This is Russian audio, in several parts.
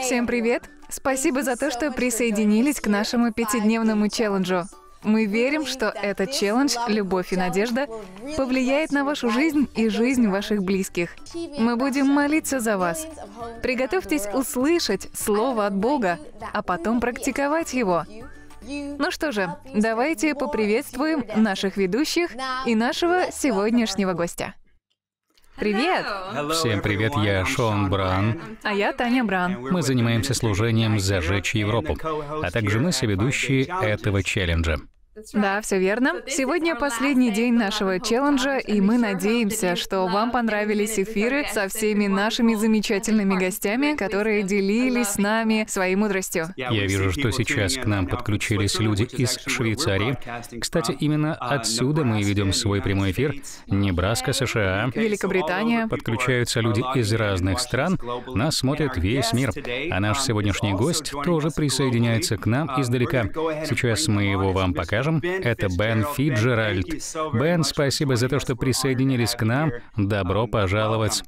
Всем привет! Спасибо за то, что присоединились к нашему пятидневному челленджу. Мы верим, что этот челлендж «Любовь и надежда» повлияет на вашу жизнь и жизнь ваших близких. Мы будем молиться за вас. Приготовьтесь услышать Слово от Бога, а потом практиковать его. Ну что же, давайте поприветствуем наших ведущих и нашего сегодняшнего гостя. Привет! Всем привет, я Шон Бран. А я Таня Бран. Мы занимаемся служением «Зажечь Европу», а также мы соведущие этого челленджа. Да, все верно. Сегодня последний день нашего челленджа, и мы надеемся, что вам понравились эфиры со всеми нашими замечательными гостями, которые делились с нами своей мудростью. Я вижу, что сейчас к нам подключились люди из Швейцарии. Кстати, именно отсюда мы ведем свой прямой эфир. Небраска, США. Великобритания. Подключаются люди из разных стран. Нас смотрит весь мир. А наш сегодняшний гость тоже присоединяется к нам издалека. Сейчас мы его вам покажем скажем, это Бен Фиджеральд. Бен, спасибо за то, что присоединились к нам. Добро пожаловать.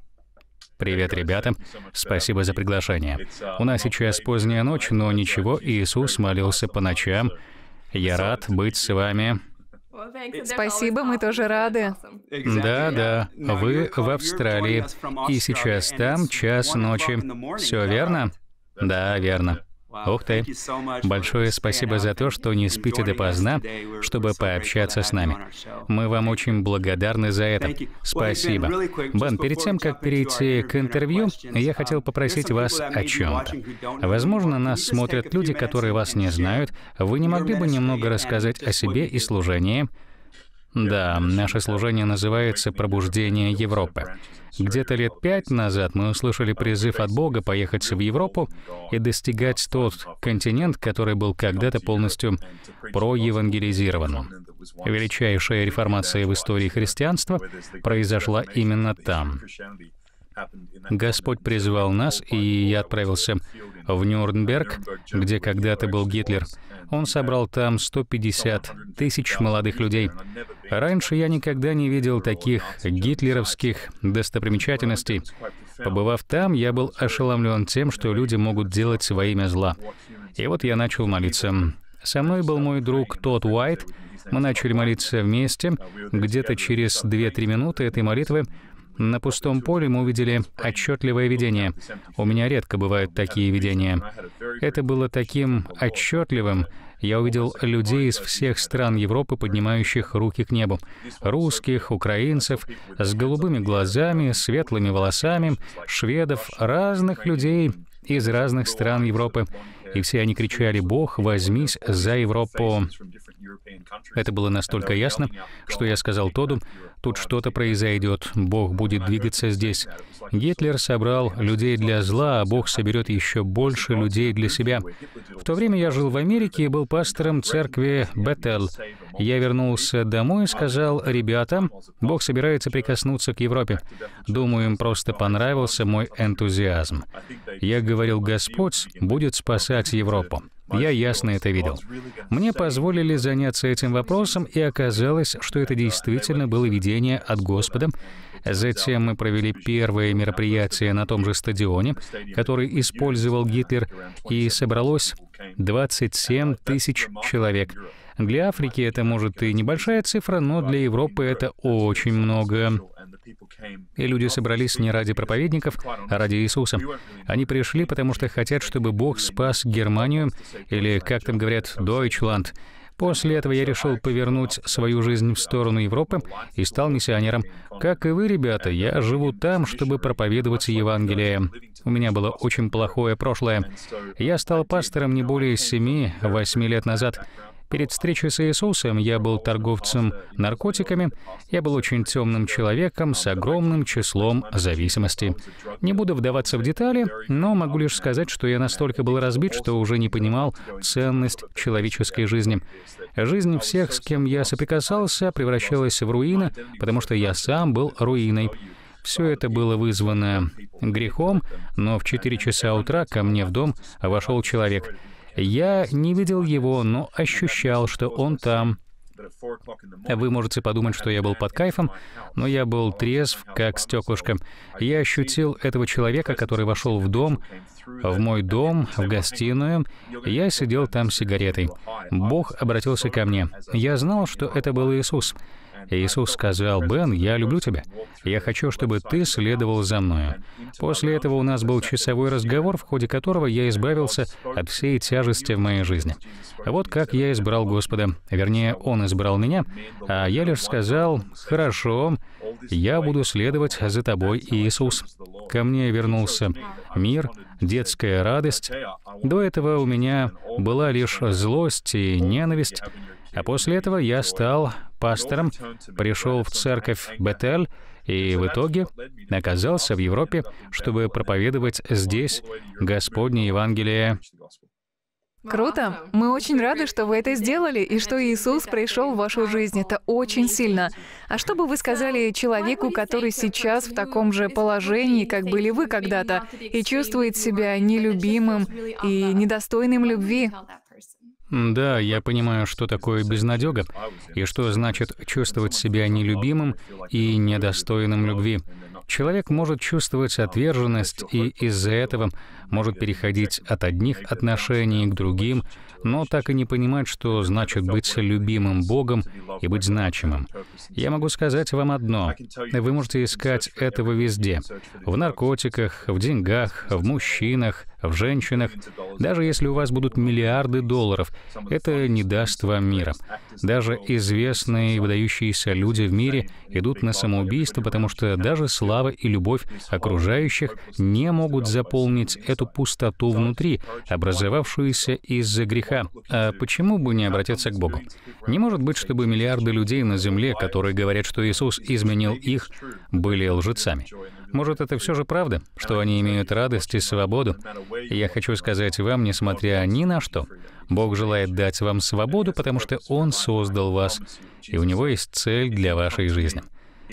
Привет, ребята. Спасибо за приглашение. У нас сейчас поздняя ночь, но ничего, Иисус молился по ночам. Я рад быть с вами. Спасибо, мы тоже рады. Да, да, вы в Австралии, и сейчас там час ночи. Все верно? Да, верно. Ух ты. Большое спасибо за то, что не спите допоздна, чтобы пообщаться с нами. Мы вам очень благодарны за это. Спасибо. Бен, перед тем, как перейти к интервью, я хотел попросить вас о чем-то. Возможно, нас смотрят люди, которые вас не знают. Вы не могли бы немного рассказать о себе и служении? Да, наше служение называется «Пробуждение Европы». Где-то лет пять назад мы услышали призыв от Бога поехать в Европу и достигать тот континент, который был когда-то полностью проевангелизирован. Величайшая реформация в истории христианства произошла именно там. Господь призвал нас, и я отправился в Нюрнберг, где когда-то был Гитлер. Он собрал там 150 тысяч молодых людей. Раньше я никогда не видел таких гитлеровских достопримечательностей. Побывав там, я был ошеломлен тем, что люди могут делать во имя зла. И вот я начал молиться. Со мной был мой друг Тодд Уайт. Мы начали молиться вместе. Где-то через 2-3 минуты этой молитвы на пустом поле мы увидели отчетливое видение. У меня редко бывают такие видения. Это было таким отчетливым. Я увидел людей из всех стран Европы, поднимающих руки к небу. Русских, украинцев, с голубыми глазами, светлыми волосами, шведов, разных людей из разных стран Европы. И все они кричали «Бог, возьмись за Европу». Это было настолько ясно, что я сказал Тоду, тут что-то произойдет, Бог будет двигаться здесь. Гитлер собрал людей для зла, а Бог соберет еще больше людей для себя. В то время я жил в Америке и был пастором церкви Бетел. Я вернулся домой и сказал, ребята, Бог собирается прикоснуться к Европе. Думаю, им просто понравился мой энтузиазм. Я говорил, Господь будет спасать Европу. Я ясно это видел. Мне позволили заняться этим вопросом, и оказалось, что это действительно было видение от Господа. Затем мы провели первое мероприятие на том же стадионе, который использовал Гитлер, и собралось 27 тысяч человек. Для Африки это, может, и небольшая цифра, но для Европы это очень много. И люди собрались не ради проповедников, а ради Иисуса. Они пришли, потому что хотят, чтобы Бог спас Германию, или, как там говорят, Deutschland. После этого я решил повернуть свою жизнь в сторону Европы и стал миссионером. Как и вы, ребята, я живу там, чтобы проповедовать Евангелие. У меня было очень плохое прошлое. Я стал пастором не более семи-восьми лет назад. Перед встречей с Иисусом я был торговцем наркотиками, я был очень темным человеком с огромным числом зависимостей. Не буду вдаваться в детали, но могу лишь сказать, что я настолько был разбит, что уже не понимал ценность человеческой жизни. Жизнь всех, с кем я соприкасался, превращалась в руины, потому что я сам был руиной. Все это было вызвано грехом, но в 4 часа утра ко мне в дом вошел человек — я не видел его, но ощущал, что он там. Вы можете подумать, что я был под кайфом, но я был трезв, как стеклышко. Я ощутил этого человека, который вошел в дом, в мой дом, в гостиную. Я сидел там с сигаретой. Бог обратился ко мне. Я знал, что это был Иисус. Иисус сказал, «Бен, я люблю тебя. Я хочу, чтобы ты следовал за мною». После этого у нас был часовой разговор, в ходе которого я избавился от всей тяжести в моей жизни. Вот как я избрал Господа. Вернее, Он избрал меня, а я лишь сказал, «Хорошо, я буду следовать за тобой, Иисус». Ко мне вернулся мир, детская радость. До этого у меня была лишь злость и ненависть, а после этого я стал пастором, пришел в церковь Бетель и в итоге оказался в Европе, чтобы проповедовать здесь Господне Евангелие. Круто! Мы очень рады, что вы это сделали, и что Иисус пришел в вашу жизнь. Это очень сильно. А что бы вы сказали человеку, который сейчас в таком же положении, как были вы когда-то, и чувствует себя нелюбимым и недостойным любви? Да, я понимаю, что такое безнадега, и что значит чувствовать себя нелюбимым и недостойным любви. Человек может чувствовать отверженность и из-за этого может переходить от одних отношений к другим, но так и не понимать, что значит быть любимым Богом и быть значимым. Я могу сказать вам одно. Вы можете искать этого везде. В наркотиках, в деньгах, в мужчинах, в женщинах. Даже если у вас будут миллиарды долларов, это не даст вам мира. Даже известные и выдающиеся люди в мире идут на самоубийство, потому что даже слава и любовь окружающих не могут заполнить эту пустоту внутри, образовавшуюся из-за греха. А почему бы не обратиться к Богу? Не может быть, чтобы миллиарды людей на Земле, которые говорят, что Иисус изменил их, были лжецами. Может, это все же правда, что они имеют радость и свободу? я хочу сказать вам, несмотря ни на что, Бог желает дать вам свободу, потому что Он создал вас, и у Него есть цель для вашей жизни.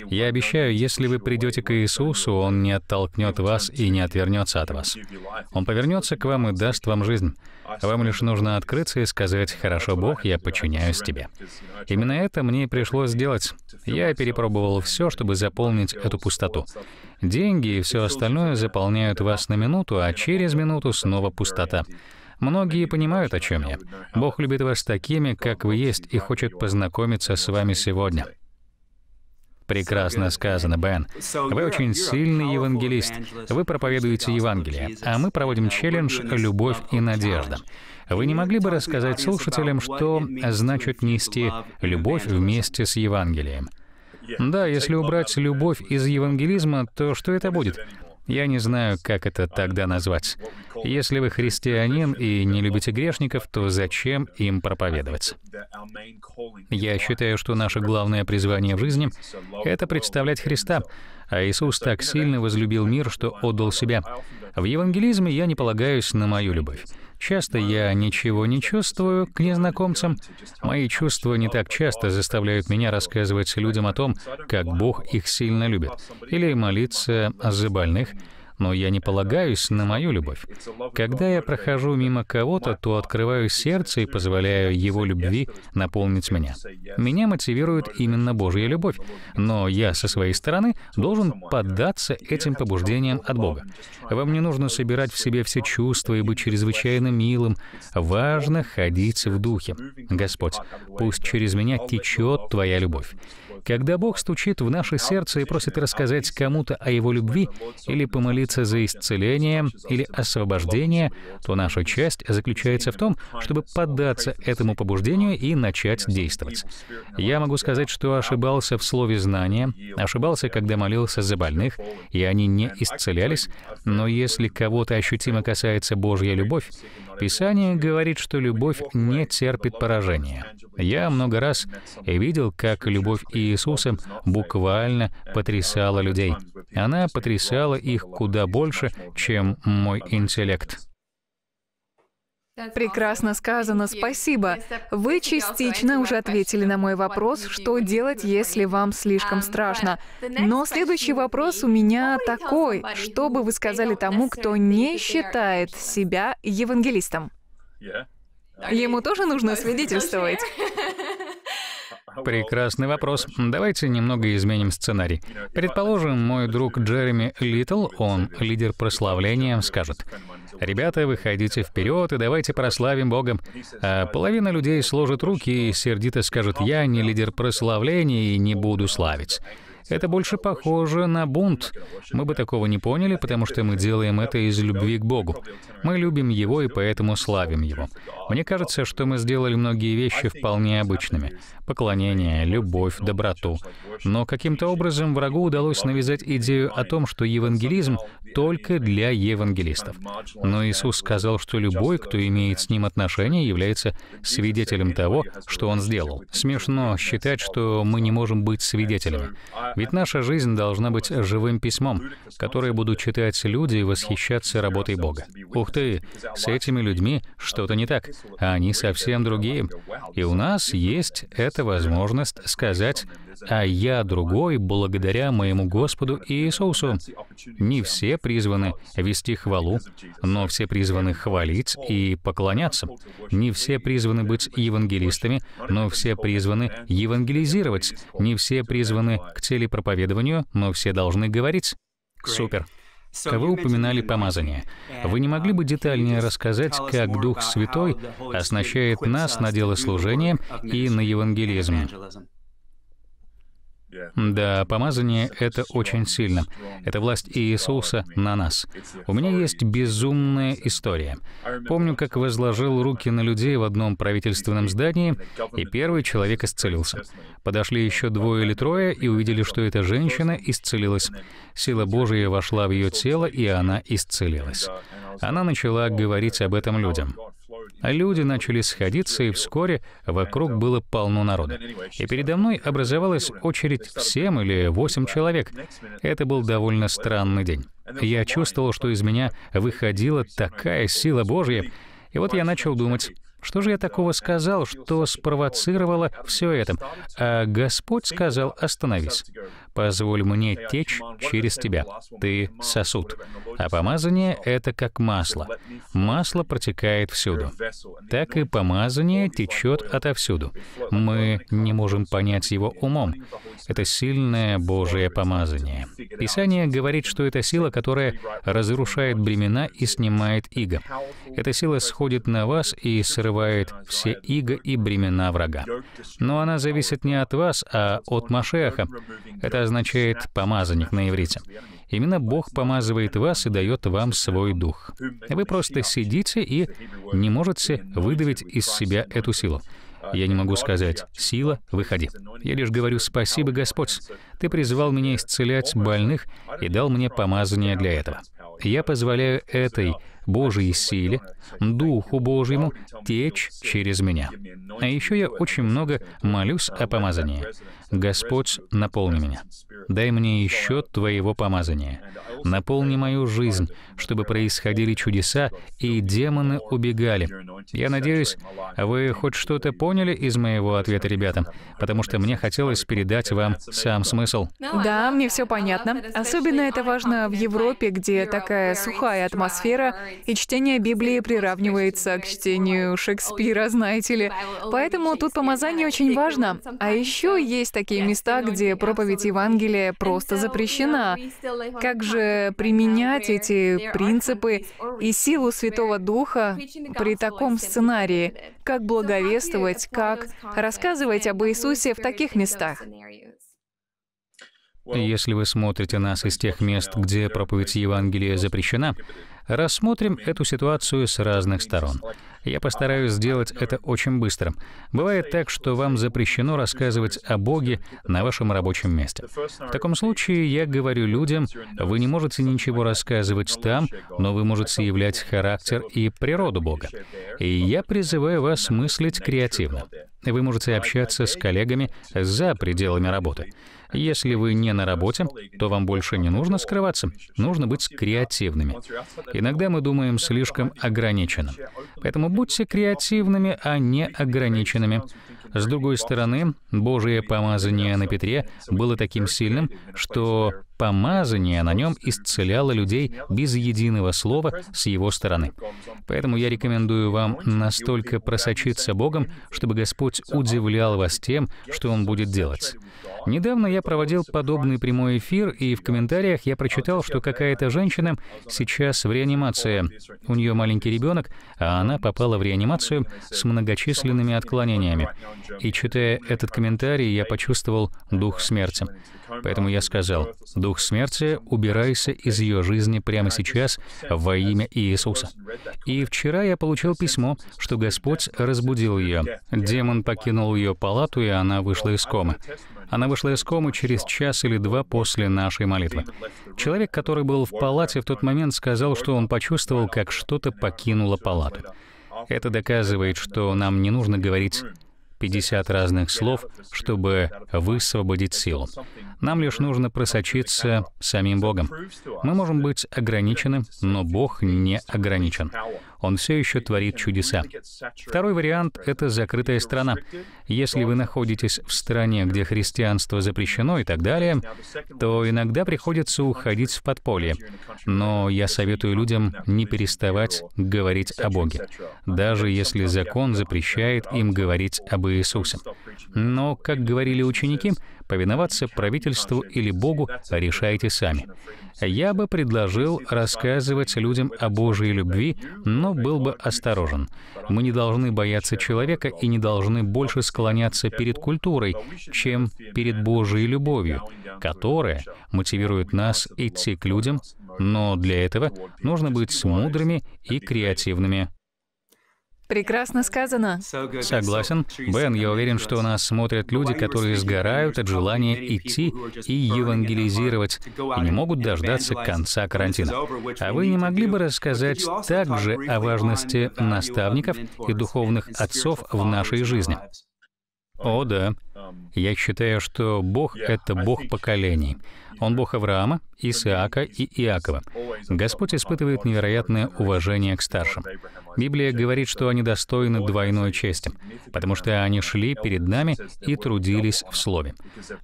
Я обещаю, если вы придете к Иисусу, Он не оттолкнет вас и не отвернется от вас. Он повернется к вам и даст вам жизнь. Вам лишь нужно открыться и сказать, «Хорошо, Бог, я подчиняюсь Тебе». Именно это мне пришлось сделать. Я перепробовал все, чтобы заполнить эту пустоту. Деньги и все остальное заполняют вас на минуту, а через минуту снова пустота. Многие понимают, о чем я. Бог любит вас такими, как вы есть, и хочет познакомиться с вами сегодня. Прекрасно сказано, Бен. Вы очень сильный евангелист. Вы проповедуете Евангелие, а мы проводим челлендж «Любовь и надежда». Вы не могли бы рассказать слушателям, что значит нести любовь вместе с Евангелием? Да, если убрать любовь из евангелизма, то что это будет? Я не знаю, как это тогда назвать. Если вы христианин и не любите грешников, то зачем им проповедовать? Я считаю, что наше главное призвание в жизни — это представлять Христа, а Иисус так сильно возлюбил мир, что отдал себя. В евангелизме я не полагаюсь на мою любовь. Часто я ничего не чувствую к незнакомцам. Мои чувства не так часто заставляют меня рассказывать людям о том, как Бог их сильно любит, или молиться за больных, но я не полагаюсь на мою любовь. Когда я прохожу мимо кого-то, то открываю сердце и позволяю его любви наполнить меня. Меня мотивирует именно Божья любовь, но я со своей стороны должен поддаться этим побуждениям от Бога. Вам не нужно собирать в себе все чувства и быть чрезвычайно милым. Важно ходить в духе. Господь, пусть через меня течет Твоя любовь. Когда Бог стучит в наше сердце и просит рассказать кому-то о Его любви или помолиться за исцеление или освобождение, то наша часть заключается в том, чтобы поддаться этому побуждению и начать действовать. Я могу сказать, что ошибался в слове знания, ошибался, когда молился за больных, и они не исцелялись, но если кого-то ощутимо касается Божья любовь, Писание говорит, что любовь не терпит поражения. Я много раз видел, как любовь Иисуса буквально потрясала людей. Она потрясала их куда больше, чем мой интеллект. Прекрасно сказано, спасибо. Вы частично уже ответили на мой вопрос, что делать, если вам слишком страшно. Но следующий вопрос у меня такой. Что бы вы сказали тому, кто не считает себя евангелистом? Ему тоже нужно свидетельствовать. Прекрасный вопрос. Давайте немного изменим сценарий. Предположим, мой друг Джереми Литл, он лидер прославления, скажет, «Ребята, выходите вперед и давайте прославим Бога». А половина людей сложит руки и сердито скажет, «Я не лидер прославления и не буду славить». Это больше похоже на бунт. Мы бы такого не поняли, потому что мы делаем это из любви к Богу. Мы любим Его и поэтому славим Его. Мне кажется, что мы сделали многие вещи вполне обычными. Поклонение, любовь, доброту. Но каким-то образом врагу удалось навязать идею о том, что евангелизм только для евангелистов. Но Иисус сказал, что любой, кто имеет с ним отношение, является свидетелем того, что он сделал. Смешно считать, что мы не можем быть свидетелями. Ведь наша жизнь должна быть живым письмом, которое будут читать люди и восхищаться работой Бога. Ух ты, с этими людьми что-то не так, а они совсем другие. И у нас есть эта возможность сказать а я другой благодаря моему Господу Иисусу. Не все призваны вести хвалу, но все призваны хвалить и поклоняться. Не все призваны быть евангелистами, но все призваны евангелизировать. Не все призваны к телепроповедованию, но все должны говорить. Супер. Вы упоминали помазание. Вы не могли бы детальнее рассказать, как Дух Святой оснащает нас на дело служения и на евангелизм? Да, помазание — это очень сильно. Это власть Иисуса на нас. У меня есть безумная история. Помню, как возложил руки на людей в одном правительственном здании, и первый человек исцелился. Подошли еще двое или трое и увидели, что эта женщина исцелилась. Сила Божия вошла в ее тело, и она исцелилась. Она начала говорить об этом людям. А люди начали сходиться, и вскоре вокруг было полно народа. И передо мной образовалась очередь в семь или восемь человек. Это был довольно странный день. Я чувствовал, что из меня выходила такая сила Божья, и вот я начал думать, что же я такого сказал, что спровоцировало все это? А Господь сказал, остановись. Позволь мне течь через тебя. Ты сосуд. А помазание — это как масло. Масло протекает всюду. Так и помазание течет отовсюду. Мы не можем понять его умом. Это сильное Божие помазание. Писание говорит, что это сила, которая разрушает бремена и снимает иго. Эта сила сходит на вас и срывает все иго и бремена врага. Но она зависит не от вас, а от Машеха. Это означает «помазанник» на иврите. Именно Бог помазывает вас и дает вам свой дух. Вы просто сидите и не можете выдавить из себя эту силу. Я не могу сказать «Сила, выходи». Я лишь говорю «Спасибо, Господь, Ты призвал меня исцелять больных и дал мне помазание для этого». Я позволяю этой Божьей силе, Духу Божьему течь через меня. А еще я очень много молюсь о помазании. Господь, наполни меня. Дай мне еще Твоего помазания. Наполни мою жизнь, чтобы происходили чудеса, и демоны убегали. Я надеюсь, вы хоть что-то поняли из моего ответа, ребята, потому что мне хотелось передать вам сам смысл. Да, мне все понятно. Особенно это важно в Европе, где такая сухая атмосфера, и чтение Библии приравнивается к чтению Шекспира, знаете ли. Поэтому тут помазание очень важно. А еще есть такие места, где проповедь Евангелия просто запрещена. Как же применять эти принципы и силу Святого Духа при таком сценарии? Как благовествовать, как рассказывать об Иисусе в таких местах? Если вы смотрите нас из тех мест, где проповедь Евангелия запрещена, Рассмотрим эту ситуацию с разных сторон. Я постараюсь сделать это очень быстро. Бывает так, что вам запрещено рассказывать о Боге на вашем рабочем месте. В таком случае я говорю людям, вы не можете ничего рассказывать там, но вы можете являть характер и природу Бога. И я призываю вас мыслить креативно. Вы можете общаться с коллегами за пределами работы. Если вы не на работе, то вам больше не нужно скрываться. Нужно быть креативными. Иногда мы думаем слишком ограниченно. Поэтому будьте креативными, а не ограниченными. С другой стороны, Божие помазание на Петре было таким сильным, что помазание на нем исцеляло людей без единого слова с его стороны. Поэтому я рекомендую вам настолько просочиться Богом, чтобы Господь удивлял вас тем, что Он будет делать. Недавно я проводил подобный прямой эфир, и в комментариях я прочитал, что какая-то женщина сейчас в реанимации. У нее маленький ребенок, а она попала в реанимацию с многочисленными отклонениями. И читая этот комментарий, я почувствовал дух смерти. Поэтому я сказал, «Дух смерти, убирайся из ее жизни прямо сейчас во имя Иисуса». И вчера я получил письмо, что Господь разбудил ее. Демон покинул ее палату, и она вышла из комы. Она вышла из комы через час или два после нашей молитвы. Человек, который был в палате в тот момент, сказал, что он почувствовал, как что-то покинуло палату. Это доказывает, что нам не нужно говорить 50 разных слов, чтобы высвободить силу. Нам лишь нужно просочиться самим Богом. Мы можем быть ограничены, но Бог не ограничен. Он все еще творит чудеса. Второй вариант — это закрытая страна. Если вы находитесь в стране, где христианство запрещено и так далее, то иногда приходится уходить в подполье. Но я советую людям не переставать говорить о Боге, даже если закон запрещает им говорить об Иисусе. Но, как говорили ученики, повиноваться правительству или Богу решайте сами. Я бы предложил рассказывать людям о Божьей любви, но был бы осторожен. Мы не должны бояться человека и не должны больше склоняться перед культурой, чем перед Божьей любовью, которая мотивирует нас идти к людям, но для этого нужно быть мудрыми и креативными Прекрасно сказано. Согласен. Бен, я уверен, что нас смотрят люди, которые сгорают от желания идти и евангелизировать, и не могут дождаться конца карантина. А вы не могли бы рассказать также о важности наставников и духовных отцов в нашей жизни? О, да. Я считаю, что Бог — это Бог поколений. Он Бог Авраама, Исаака и Иакова. Господь испытывает невероятное уважение к старшим. Библия говорит, что они достойны двойной чести, потому что они шли перед нами и трудились в Слове.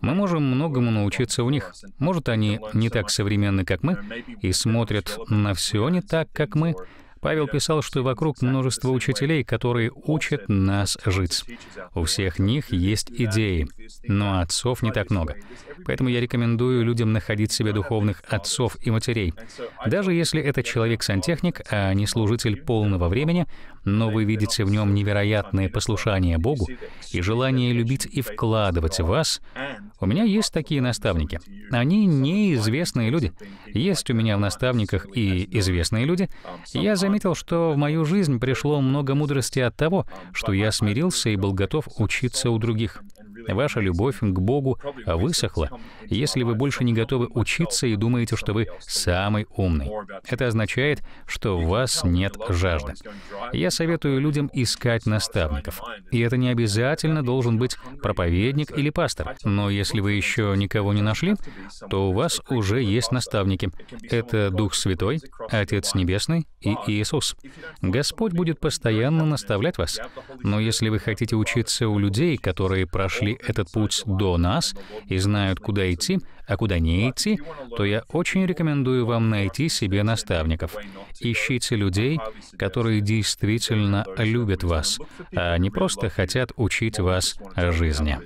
Мы можем многому научиться у них. Может, они не так современны, как мы, и смотрят на все не так, как мы, Павел писал, что вокруг множество учителей, которые учат нас жить. У всех них есть идеи, но отцов не так много. Поэтому я рекомендую людям находить себе духовных отцов и матерей. Даже если это человек-сантехник, а не служитель полного времени, но вы видите в нем невероятное послушание Богу и желание любить и вкладывать в вас, у меня есть такие наставники. Они неизвестные люди. Есть у меня в наставниках и известные люди. Я заметил, что в мою жизнь пришло много мудрости от того, что я смирился и был готов учиться у других. Ваша любовь к Богу высохла, если вы больше не готовы учиться и думаете, что вы самый умный. Это означает, что у вас нет жажды. Я советую людям искать наставников. И это не обязательно должен быть проповедник или пастор. Но если вы еще никого не нашли, то у вас уже есть наставники. Это Дух Святой, Отец Небесный и Иисус. Господь будет постоянно наставлять вас. Но если вы хотите учиться у людей, которые прошли этот путь до нас и знают, куда идти, а куда не идти, то я очень рекомендую вам найти себе наставников. Ищите людей, которые действительно любят вас, а не просто хотят учить вас жизни.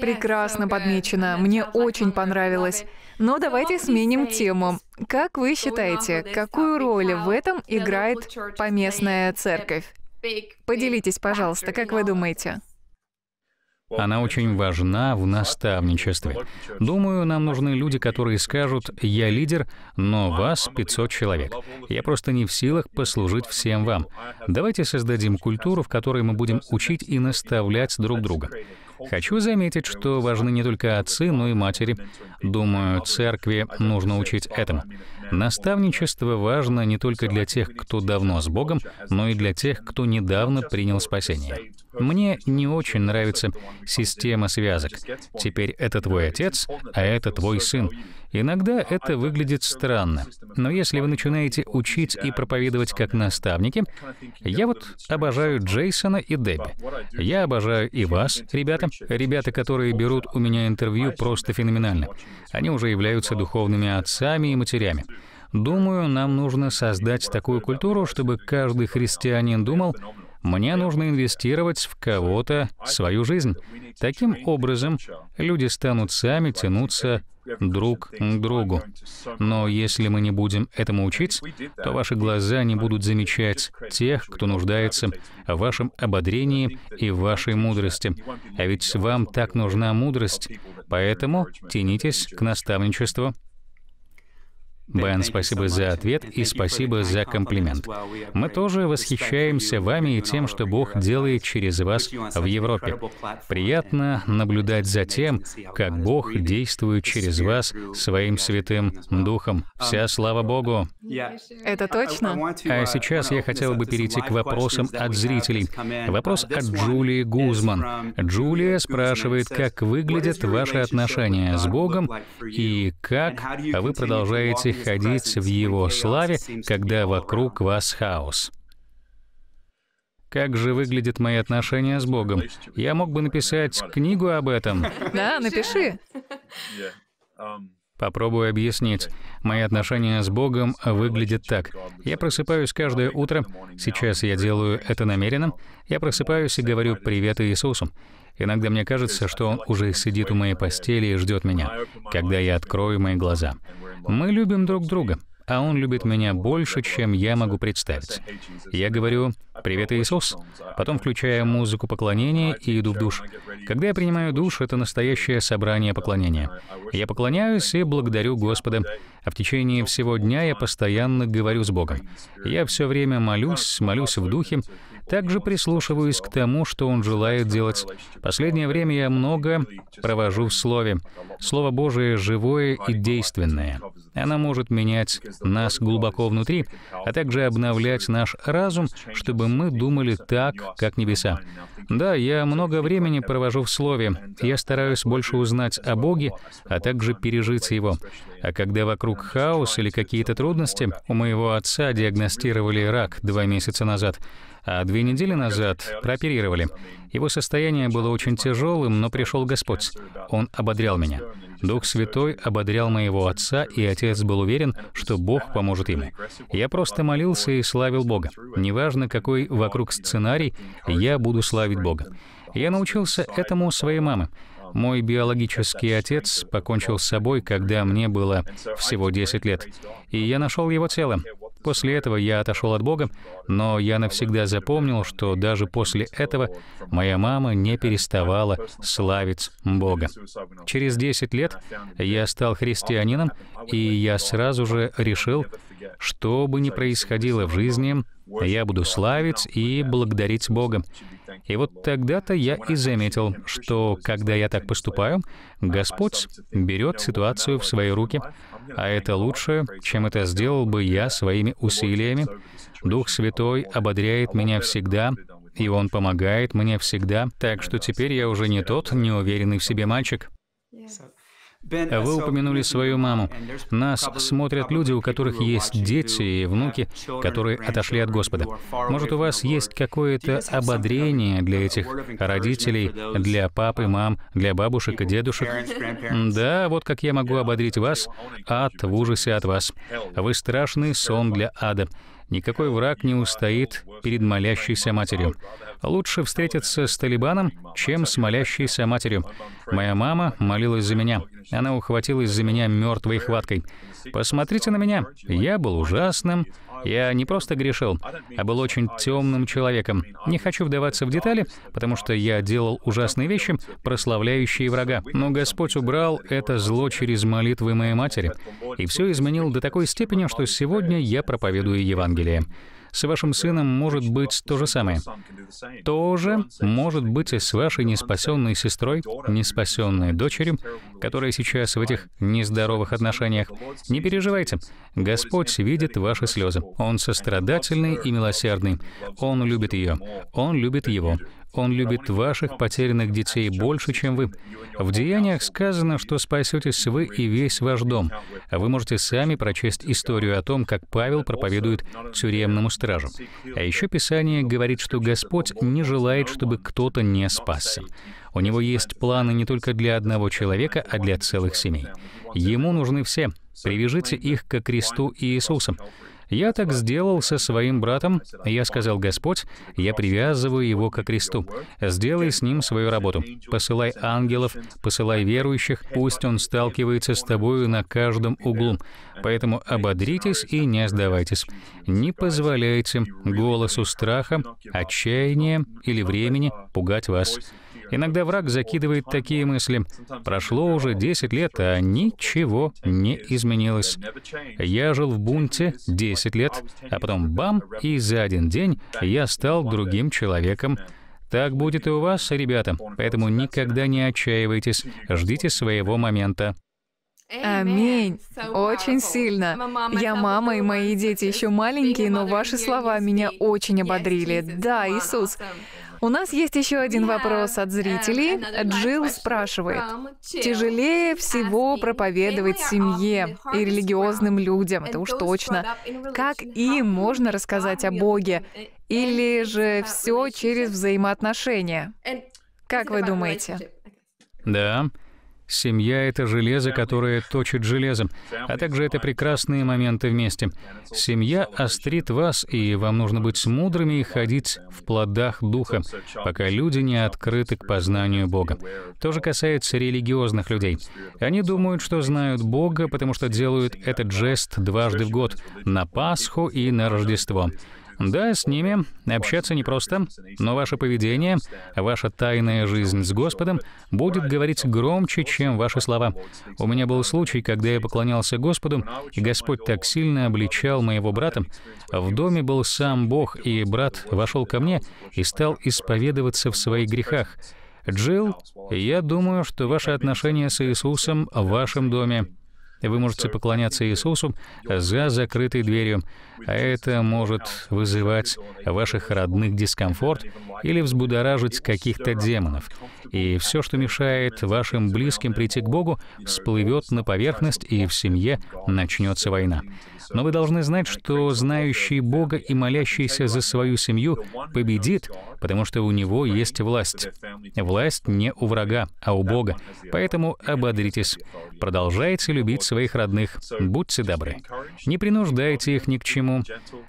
Прекрасно подмечено. Мне очень понравилось. Но давайте сменим тему. Как вы считаете, какую роль в этом играет поместная церковь? Поделитесь, пожалуйста, как вы думаете? Она очень важна в наставничестве. Думаю, нам нужны люди, которые скажут «я лидер, но вас 500 человек. Я просто не в силах послужить всем вам». Давайте создадим культуру, в которой мы будем учить и наставлять друг друга. Хочу заметить, что важны не только отцы, но и матери. Думаю, церкви нужно учить этому. Наставничество важно не только для тех, кто давно с Богом, но и для тех, кто недавно принял спасение. Мне не очень нравится система связок. Теперь это твой отец, а это твой сын. Иногда это выглядит странно, но если вы начинаете учить и проповедовать как наставники, я вот обожаю Джейсона и Дебби. Я обожаю и вас, ребята. Ребята, которые берут у меня интервью, просто феноменально. Они уже являются духовными отцами и матерями. Думаю, нам нужно создать такую культуру, чтобы каждый христианин думал, мне нужно инвестировать в кого-то свою жизнь. Таким образом, люди станут сами тянуться друг к другу. Но если мы не будем этому учить, то ваши глаза не будут замечать тех, кто нуждается в вашем ободрении и вашей мудрости. А ведь вам так нужна мудрость, поэтому тянитесь к наставничеству. Бен, спасибо за ответ и спасибо за комплимент. Мы тоже восхищаемся вами и тем, что Бог делает через вас в Европе. Приятно наблюдать за тем, как Бог действует через вас своим святым Духом. Вся слава Богу! Это точно. А сейчас я хотел бы перейти к вопросам от зрителей. Вопрос от Джулии Гузман. Джулия спрашивает, как выглядят ваши отношения с Богом и как вы продолжаете ходить в Его славе, когда вокруг вас хаос. Как же выглядят мои отношения с Богом? Я мог бы написать книгу об этом. Да, напиши. Попробую объяснить. Мои отношения с Богом выглядят так. Я просыпаюсь каждое утро. Сейчас я делаю это намеренно. Я просыпаюсь и говорю «Привет Иисусу». Иногда мне кажется, что Он уже сидит у моей постели и ждет меня, когда я открою мои глаза. Мы любим друг друга, а Он любит меня больше, чем я могу представить. Я говорю «Привет, Иисус», потом включаю музыку поклонения и иду в душ. Когда я принимаю душ, это настоящее собрание поклонения. Я поклоняюсь и благодарю Господа, а в течение всего дня я постоянно говорю с Богом. Я все время молюсь, молюсь в духе, также прислушиваюсь к тому, что Он желает делать. Последнее время я много провожу в Слове. Слово Божие живое и действенное. Оно может менять нас глубоко внутри, а также обновлять наш разум, чтобы мы думали так, как небеса. Да, я много времени провожу в Слове. Я стараюсь больше узнать о Боге, а также пережить Его. А когда вокруг хаос или какие-то трудности, у моего отца диагностировали рак два месяца назад а две недели назад прооперировали. Его состояние было очень тяжелым, но пришел Господь. Он ободрял меня. Дух Святой ободрял моего отца, и отец был уверен, что Бог поможет ему. Я просто молился и славил Бога. Неважно, какой вокруг сценарий, я буду славить Бога. Я научился этому у своей мамы. Мой биологический отец покончил с собой, когда мне было всего 10 лет, и я нашел его тело. После этого я отошел от Бога, но я навсегда запомнил, что даже после этого моя мама не переставала славить Бога. Через 10 лет я стал христианином, и я сразу же решил, что бы ни происходило в жизни, я буду славить и благодарить Бога. И вот тогда-то я и заметил, что когда я так поступаю, Господь берет ситуацию в свои руки, а это лучше, чем это сделал бы я своими усилиями. Дух Святой ободряет меня всегда, и Он помогает мне всегда, так что теперь я уже не тот неуверенный в себе мальчик. Вы упомянули свою маму. Нас смотрят люди, у которых есть дети и внуки, которые отошли от Господа. Может, у вас есть какое-то ободрение для этих родителей, для папы, мам, для бабушек и дедушек? Да, вот как я могу ободрить вас. Ад в ужасе от вас. Вы страшный сон для ада. Никакой враг не устоит перед молящейся матерью. Лучше встретиться с Талибаном, чем с молящейся матерью. Моя мама молилась за меня. Она ухватилась за меня мертвой хваткой. Посмотрите на меня. Я был ужасным. Я не просто грешил, а был очень темным человеком. Не хочу вдаваться в детали, потому что я делал ужасные вещи, прославляющие врага. Но Господь убрал это зло через молитвы моей матери. И все изменил до такой степени, что сегодня я проповедую Евангелие. С вашим сыном может быть то же самое. Тоже может быть и с вашей неспасенной сестрой, неспасенной дочерью, которая сейчас в этих нездоровых отношениях. Не переживайте. Господь видит ваши слезы. Он сострадательный и милосердный. Он любит ее. Он любит его. Он любит ваших потерянных детей больше, чем вы. В Деяниях сказано, что спасетесь вы и весь ваш дом. А вы можете сами прочесть историю о том, как Павел проповедует тюремному стражу. А еще Писание говорит, что Господь не желает, чтобы кто-то не спасся. У него есть планы не только для одного человека, а для целых семей. Ему нужны все. Привяжите их ко кресту Иисуса. Я так сделал со своим братом. Я сказал, Господь, я привязываю его ко кресту. Сделай с ним свою работу. Посылай ангелов, посылай верующих, пусть он сталкивается с тобою на каждом углу. Поэтому ободритесь и не сдавайтесь. Не позволяйте голосу страха, отчаяния или времени пугать вас. Иногда враг закидывает такие мысли. Прошло уже 10 лет, а ничего не изменилось. Я жил в бунте 10 лет, а потом бам, и за один день я стал другим человеком. Так будет и у вас, ребята. Поэтому никогда не отчаивайтесь, ждите своего момента. Аминь. Очень сильно. Я мама, и мои дети еще маленькие, но ваши слова меня очень ободрили. Да, Иисус. У нас есть еще один вопрос от зрителей. Джилл спрашивает, тяжелее всего проповедовать семье и религиозным людям, это уж точно. Как им можно рассказать о Боге? Или же все через взаимоотношения? Как вы думаете? Да, Семья — это железо, которое точит железом, а также это прекрасные моменты вместе. Семья острит вас, и вам нужно быть мудрыми и ходить в плодах Духа, пока люди не открыты к познанию Бога. То же касается религиозных людей. Они думают, что знают Бога, потому что делают этот жест дважды в год — на Пасху и на Рождество. Да, с ними общаться непросто, но ваше поведение, ваша тайная жизнь с Господом будет говорить громче, чем ваши слова. У меня был случай, когда я поклонялся Господу, и Господь так сильно обличал моего брата. В доме был сам Бог, и брат вошел ко мне и стал исповедоваться в своих грехах. Джилл, я думаю, что ваши отношения с Иисусом в вашем доме вы можете поклоняться Иисусу за закрытой дверью, а это может вызывать ваших родных дискомфорт или взбудоражить каких-то демонов. И все, что мешает вашим близким прийти к Богу, всплывет на поверхность, и в семье начнется война. Но вы должны знать, что знающий Бога и молящийся за свою семью победит, потому что у него есть власть. Власть не у врага, а у Бога. Поэтому ободритесь. Продолжайте любить своих родных. Будьте добры. Не принуждайте их ни к чему.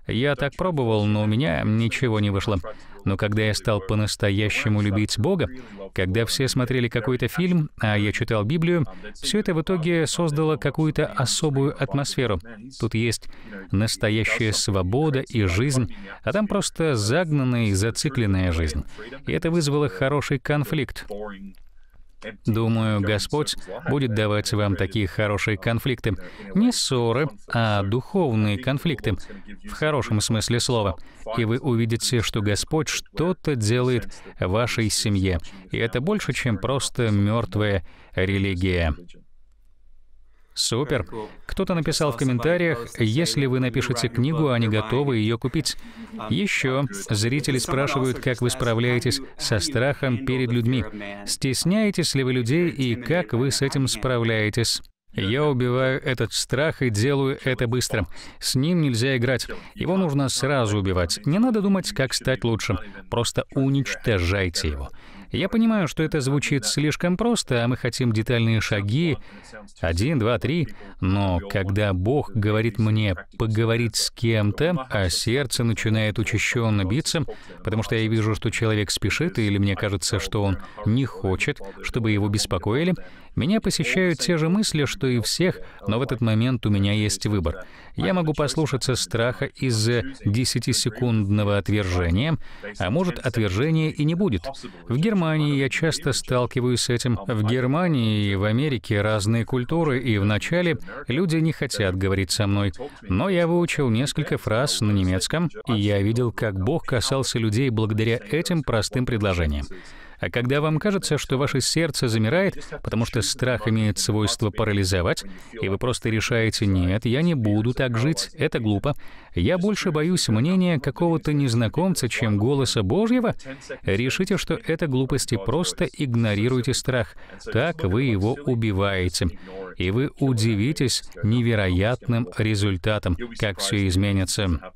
Я так пробовал, но у меня ничего не вышло. Но когда я стал по-настоящему любить Бога, когда все смотрели какой-то фильм, а я читал Библию, все это в итоге создало какую-то особую атмосферу. Тут есть настоящая свобода и жизнь, а там просто загнанная и зацикленная жизнь. И это вызвало хороший конфликт. Думаю, Господь будет давать вам такие хорошие конфликты. Не ссоры, а духовные конфликты, в хорошем смысле слова. И вы увидите, что Господь что-то делает в вашей семье. И это больше, чем просто мертвая религия. Супер. Кто-то написал в комментариях, если вы напишете книгу, они готовы ее купить. Еще зрители спрашивают, как вы справляетесь со страхом перед людьми. Стесняетесь ли вы людей и как вы с этим справляетесь? Я убиваю этот страх и делаю это быстро. С ним нельзя играть. Его нужно сразу убивать. Не надо думать, как стать лучше. Просто уничтожайте его. Я понимаю, что это звучит слишком просто, а мы хотим детальные шаги, один, два, три, но когда Бог говорит мне поговорить с кем-то, а сердце начинает учащенно биться, потому что я вижу, что человек спешит, или мне кажется, что он не хочет, чтобы его беспокоили, меня посещают те же мысли, что и всех, но в этот момент у меня есть выбор. Я могу послушаться страха из-за десятисекундного отвержения, а может, отвержения и не будет. В Германии я часто сталкиваюсь с этим. В Германии и в Америке разные культуры, и вначале люди не хотят говорить со мной. Но я выучил несколько фраз на немецком, и я видел, как Бог касался людей благодаря этим простым предложениям. А когда вам кажется, что ваше сердце замирает, потому что страх имеет свойство парализовать, и вы просто решаете «нет, я не буду так жить, это глупо, я больше боюсь мнения какого-то незнакомца, чем голоса Божьего», решите, что это глупости, просто игнорируйте страх. Так вы его убиваете. И вы удивитесь невероятным результатом, как все изменится.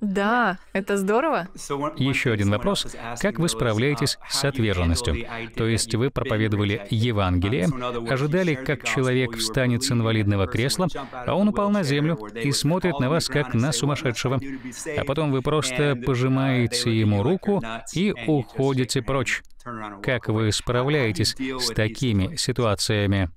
Да, это здорово. Еще один вопрос. Как вы справляетесь с отверженностью? То есть вы проповедовали Евангелие, ожидали, как человек встанет с инвалидного кресла, а он упал на землю и смотрит на вас, как на сумасшедшего. А потом вы просто пожимаете ему руку и уходите прочь. Как вы справляетесь с такими ситуациями?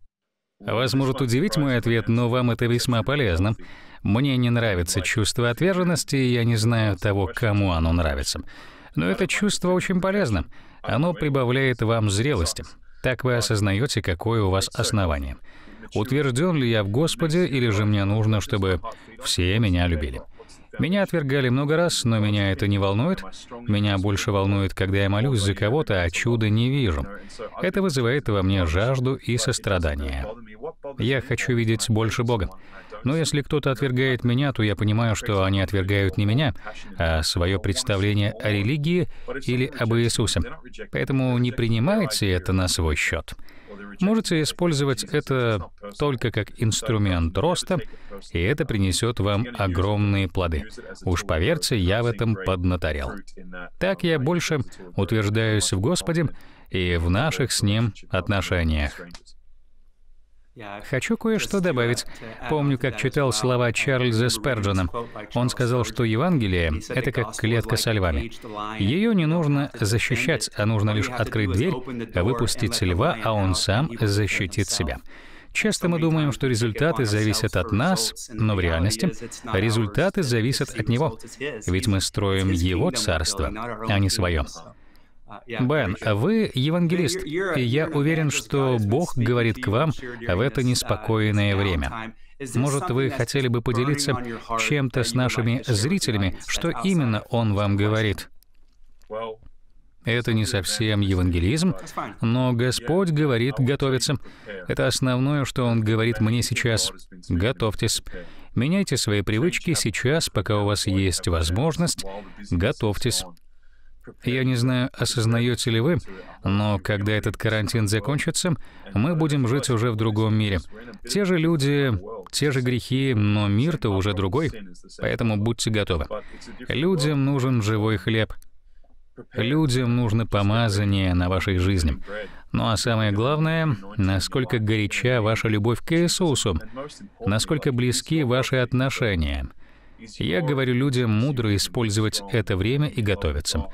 Вас может удивить мой ответ, но вам это весьма полезно. Мне не нравится чувство отверженности, и я не знаю того, кому оно нравится. Но это чувство очень полезно. Оно прибавляет вам зрелости. Так вы осознаете, какое у вас основание. Утвержден ли я в Господе, или же мне нужно, чтобы все меня любили? Меня отвергали много раз, но меня это не волнует. Меня больше волнует, когда я молюсь за кого-то, а чуда не вижу. Это вызывает во мне жажду и сострадание. Я хочу видеть больше Бога. Но если кто-то отвергает меня, то я понимаю, что они отвергают не меня, а свое представление о религии или об Иисусе. Поэтому не принимайте это на свой счет. Можете использовать это только как инструмент роста, и это принесет вам огромные плоды. Уж поверьте, я в этом поднаторел. Так я больше утверждаюсь в Господе и в наших с Ним отношениях. Хочу кое-что добавить. Помню, как читал слова Чарльза Сперджена. Он сказал, что Евангелие — это как клетка со львами. Ее не нужно защищать, а нужно лишь открыть дверь, выпустить льва, а он сам защитит себя. Часто мы думаем, что результаты зависят от нас, но в реальности результаты зависят от Него. Ведь мы строим Его царство, а не свое. Бен, вы евангелист, и я уверен, что Бог говорит к вам в это неспокойное время. Может, вы хотели бы поделиться чем-то с нашими зрителями, что именно Он вам говорит? Это не совсем евангелизм, но Господь говорит готовиться. Это основное, что Он говорит мне сейчас. Готовьтесь. Меняйте свои привычки сейчас, пока у вас есть возможность. Готовьтесь. Я не знаю, осознаете ли вы, но когда этот карантин закончится, мы будем жить уже в другом мире. Те же люди, те же грехи, но мир-то уже другой, поэтому будьте готовы. Людям нужен живой хлеб. Людям нужно помазание на вашей жизни. Ну а самое главное, насколько горяча ваша любовь к Иисусу, насколько близки ваши отношения. Я говорю людям мудро использовать это время и готовиться.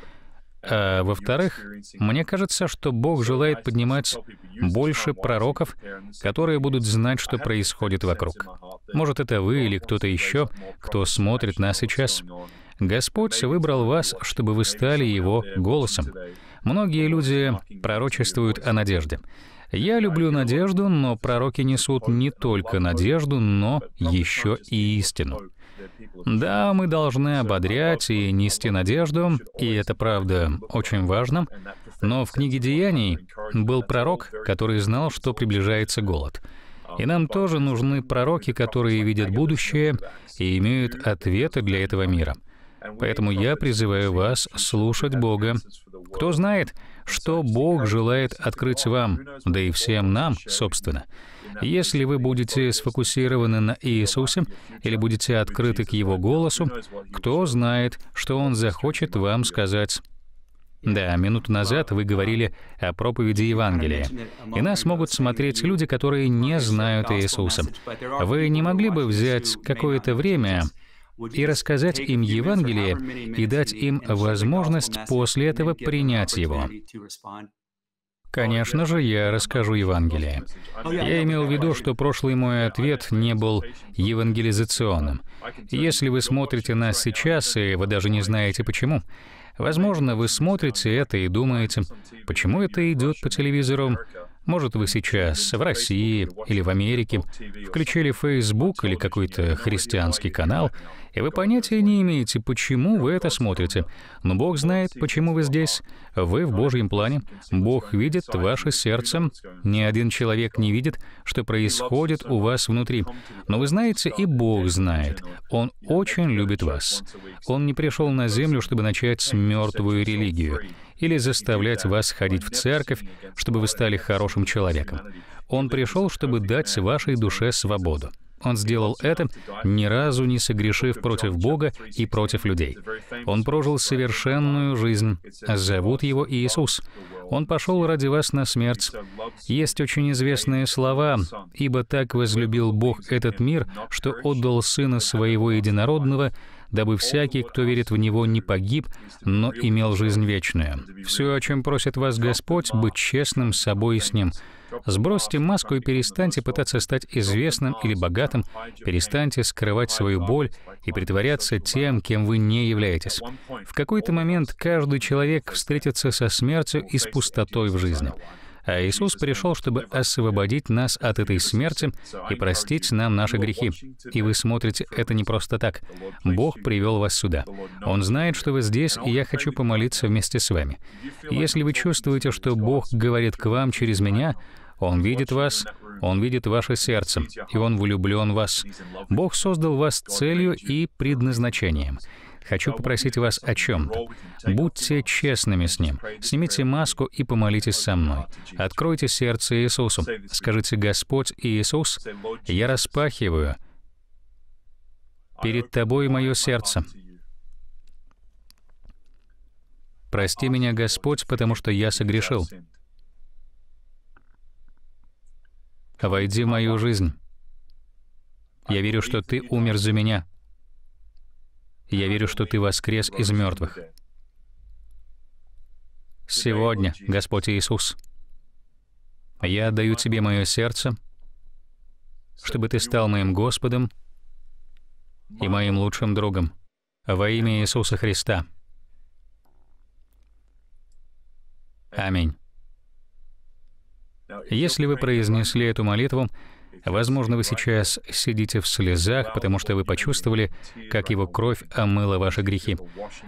А во-вторых, мне кажется, что Бог желает поднимать больше пророков, которые будут знать, что происходит вокруг. Может, это вы или кто-то еще, кто смотрит нас сейчас. Господь выбрал вас, чтобы вы стали Его голосом. Многие люди пророчествуют о надежде. Я люблю надежду, но пророки несут не только надежду, но еще и истину. Да, мы должны ободрять и нести надежду, и это правда очень важно, но в книге Деяний был пророк, который знал, что приближается голод. И нам тоже нужны пророки, которые видят будущее и имеют ответы для этого мира. Поэтому я призываю вас слушать Бога. Кто знает, что Бог желает открыть вам, да и всем нам, собственно. Если вы будете сфокусированы на Иисусе или будете открыты к Его голосу, кто знает, что Он захочет вам сказать. Да, минуту назад вы говорили о проповеди Евангелия. И нас могут смотреть люди, которые не знают Иисуса. Вы не могли бы взять какое-то время и рассказать им Евангелие и дать им возможность после этого принять его. Конечно же, я расскажу Евангелие. Я имел в виду, что прошлый мой ответ не был евангелизационным. Если вы смотрите нас сейчас, и вы даже не знаете почему, возможно, вы смотрите это и думаете, почему это идет по телевизору, может, вы сейчас в России или в Америке включили Facebook или какой-то христианский канал, И вы понятия не имеете, почему вы это смотрите. Но Бог знает, почему вы здесь. Вы в Божьем плане. Бог видит ваше сердце. Ни один человек не видит, что происходит у вас внутри. Но вы знаете, и Бог знает. Он очень любит вас. Он не пришел на землю, чтобы начать мертвую религию или заставлять вас ходить в церковь, чтобы вы стали хорошим человеком. Он пришел, чтобы дать вашей душе свободу. Он сделал это, ни разу не согрешив против Бога и против людей. Он прожил совершенную жизнь. Зовут его Иисус. Он пошел ради вас на смерть. Есть очень известные слова, «Ибо так возлюбил Бог этот мир, что отдал Сына Своего Единородного, дабы всякий, кто верит в Него, не погиб, но имел жизнь вечную». Все, о чем просит вас Господь, быть честным с собой и с Ним — Сбросьте маску и перестаньте пытаться стать известным или богатым, перестаньте скрывать свою боль и притворяться тем, кем вы не являетесь. В какой-то момент каждый человек встретится со смертью и с пустотой в жизни. А Иисус пришел, чтобы освободить нас от этой смерти и простить нам наши грехи. И вы смотрите это не просто так. Бог привел вас сюда. Он знает, что вы здесь, и я хочу помолиться вместе с вами. Если вы чувствуете, что Бог говорит к вам через меня, он видит вас, Он видит ваше сердце, и Он влюблен в вас. Бог создал вас целью и предназначением. Хочу попросить вас о чем-то. Будьте честными с Ним. Снимите маску и помолитесь со мной. Откройте сердце Иисусу. Скажите, Господь Иисус, я распахиваю перед Тобой мое сердце. Прости меня, Господь, потому что я согрешил. Войди в мою жизнь. Я верю, что Ты умер за меня. Я верю, что Ты воскрес из мертвых. Сегодня, Господь Иисус, я отдаю Тебе мое сердце, чтобы Ты стал моим Господом и моим лучшим другом. Во имя Иисуса Христа. Аминь. Если вы произнесли эту молитву, Возможно, вы сейчас сидите в слезах, потому что вы почувствовали, как его кровь омыла ваши грехи.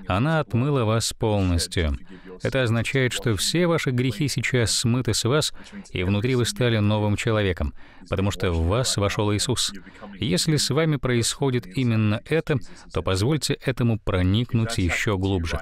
Она отмыла вас полностью. Это означает, что все ваши грехи сейчас смыты с вас, и внутри вы стали новым человеком, потому что в вас вошел Иисус. Если с вами происходит именно это, то позвольте этому проникнуть еще глубже.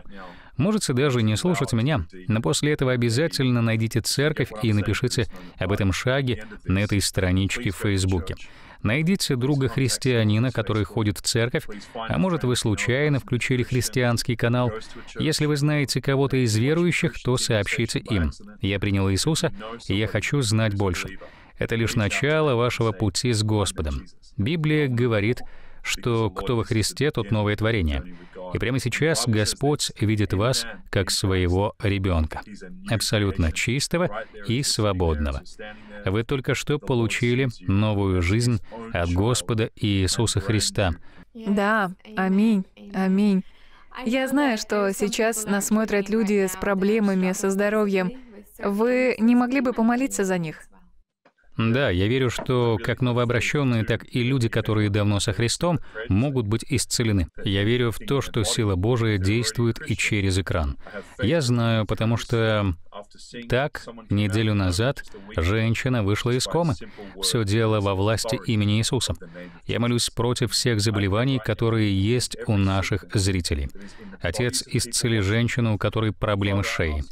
Можете даже не слушать меня, но после этого обязательно найдите церковь и напишите об этом шаге на этой страничке в Фейсбуке. Найдите друга христианина, который ходит в церковь, а может, вы случайно включили христианский канал. Если вы знаете кого-то из верующих, то сообщите им. Я принял Иисуса, и я хочу знать больше. Это лишь начало вашего пути с Господом. Библия говорит, что кто во Христе, тот новое творение. И прямо сейчас Господь видит вас как своего ребенка, абсолютно чистого и свободного. Вы только что получили новую жизнь от Господа Иисуса Христа. Да, аминь, аминь. Я знаю, что сейчас нас смотрят люди с проблемами со здоровьем. Вы не могли бы помолиться за них? Да, я верю, что как новообращенные, так и люди, которые давно со Христом, могут быть исцелены. Я верю в то, что сила Божия действует и через экран. Я знаю, потому что так, неделю назад женщина вышла из комы. Все дело во власти имени Иисуса. Я молюсь против всех заболеваний, которые есть у наших зрителей. Отец, исцели женщину, у которой проблемы с шеей.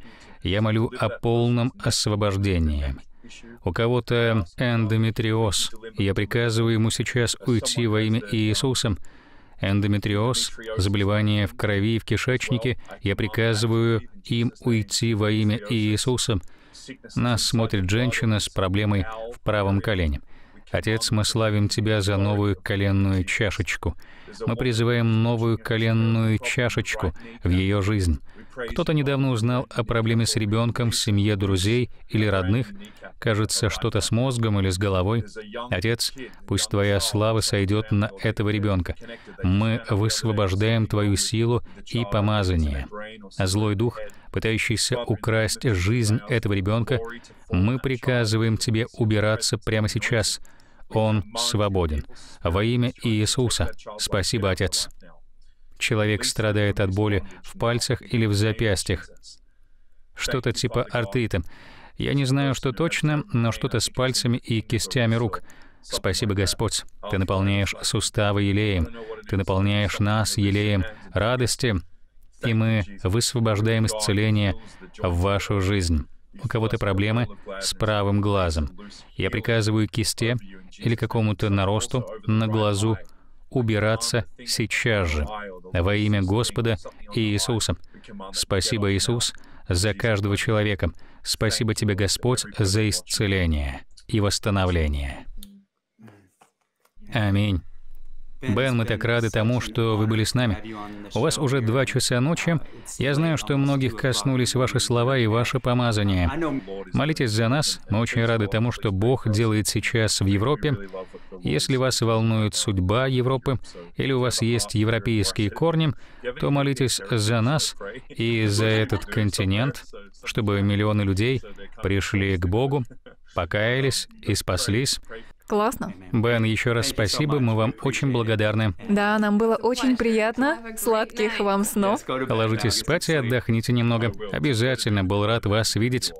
Я молю о полном освобождении. У кого-то эндометриоз. Я приказываю ему сейчас уйти во имя Иисуса. Эндометриоз, заболевание в крови и в кишечнике, я приказываю им уйти во имя Иисуса. Нас смотрит женщина с проблемой в правом колене. Отец, мы славим Тебя за новую коленную чашечку. Мы призываем новую коленную чашечку в ее жизнь. Кто-то недавно узнал о проблеме с ребенком в семье друзей или родных, кажется, что-то с мозгом или с головой. Отец, пусть Твоя слава сойдет на этого ребенка. Мы высвобождаем Твою силу и помазание. А злой дух, пытающийся украсть жизнь этого ребенка, мы приказываем Тебе убираться прямо сейчас. Он свободен. Во имя Иисуса. Спасибо, Отец. Человек страдает от боли в пальцах или в запястьях. Что-то типа артрита. Я не знаю, что точно, но что-то с пальцами и кистями рук. Спасибо, Господь. Ты наполняешь суставы елеем. Ты наполняешь нас елеем радости, и мы высвобождаем исцеление в вашу жизнь. У кого-то проблемы с правым глазом. Я приказываю кисте или какому-то наросту на глазу убираться сейчас же во имя Господа Иисуса. Спасибо, Иисус, за каждого человека. Спасибо тебе, Господь, за исцеление и восстановление. Аминь. Бен, мы так рады тому, что вы были с нами. У вас уже два часа ночи. Я знаю, что многих коснулись ваши слова и ваше помазание. Молитесь за нас. Мы очень рады тому, что Бог делает сейчас в Европе. Если вас волнует судьба Европы или у вас есть европейские корни, то молитесь за нас и за этот континент, чтобы миллионы людей пришли к Богу, покаялись и спаслись, Классно. Бен, еще раз спасибо, мы вам очень благодарны. Да, нам было очень приятно. Сладких вам снов. Ложитесь спать и отдохните немного. Обязательно был рад вас видеть.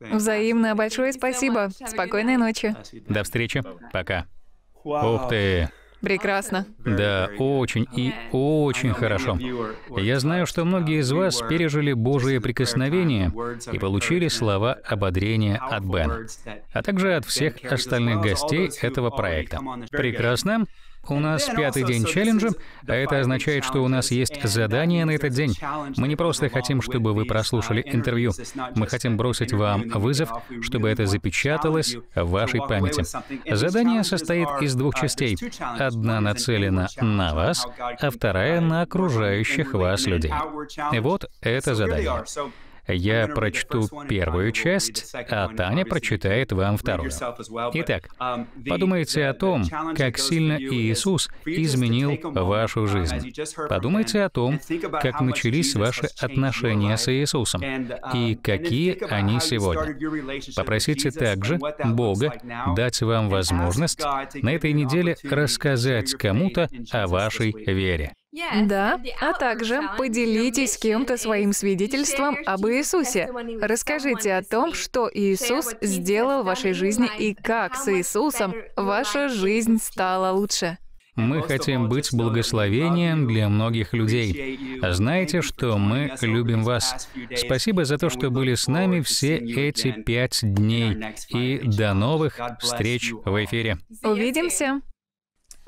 Взаимно. Большое спасибо. Спокойной ночи. До встречи. Пока. Ух ты. Прекрасно. Да, очень и очень хорошо. Я знаю, что многие из вас пережили Божие прикосновение и получили слова ободрения от Бена, а также от всех остальных гостей этого проекта. Прекрасно. У нас пятый день челленджа, а это означает, что у нас есть задание на этот день. Мы не просто хотим, чтобы вы прослушали интервью. Мы хотим бросить вам вызов, чтобы это запечаталось в вашей памяти. Задание состоит из двух частей. Одна нацелена на вас, а вторая на окружающих вас людей. И вот это задание. Я прочту первую часть, а Таня прочитает вам вторую. Итак, подумайте о том, как сильно Иисус изменил вашу жизнь. Подумайте о том, как начались ваши отношения с Иисусом и какие они сегодня. Попросите также Бога дать вам возможность на этой неделе рассказать кому-то о вашей вере. Да, а также поделитесь с кем-то своим свидетельством об Иисусе. Расскажите о том, что Иисус сделал в вашей жизни и как с Иисусом ваша жизнь стала лучше. Мы хотим быть благословением для многих людей. Знаете, что мы любим вас. Спасибо за то, что были с нами все эти пять дней. И до новых встреч в эфире. Увидимся.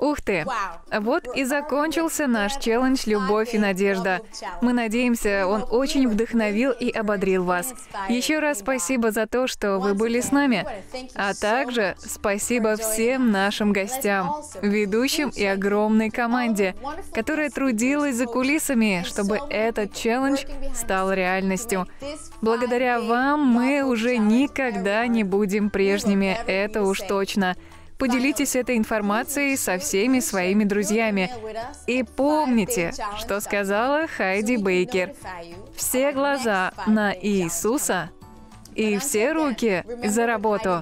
Ух ты! Вот и закончился наш челлендж «Любовь и надежда». Мы надеемся, он очень вдохновил и ободрил вас. Еще раз спасибо за то, что вы были с нами. А также спасибо всем нашим гостям, ведущим и огромной команде, которая трудилась за кулисами, чтобы этот челлендж стал реальностью. Благодаря вам мы уже никогда не будем прежними, это уж точно. Поделитесь этой информацией со всеми своими друзьями. И помните, что сказала Хайди Бейкер. Все глаза на Иисуса и все руки за работу.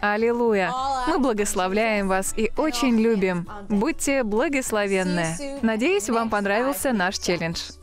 Аллилуйя! Мы благословляем вас и очень любим. Будьте благословенны. Надеюсь, вам понравился наш челлендж.